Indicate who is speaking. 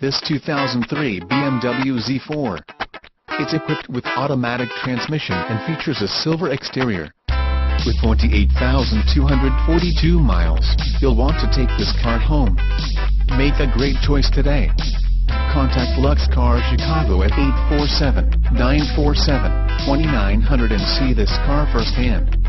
Speaker 1: this 2003 BMW Z4. It's equipped with automatic transmission and features a silver exterior. With 28,242 miles, you'll want to take this car home. Make a great choice today. Contact Lux Car Chicago at 847-947-2900 and see this car firsthand.